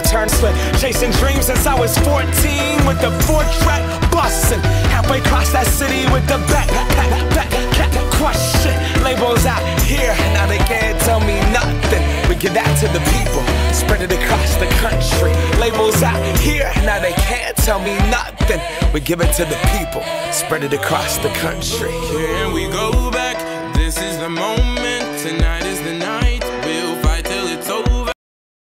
hustling, chasing dreams since I was 14 with the four track busting. Halfway across that city with the back, back, back, back, question. Labels out here, now they can't tell me nothing. We give that to the people, spread it across the country. Labels out here, now they can't tell me nothing. We give it to the people, spread it across the country. Can we go back? This is the moment.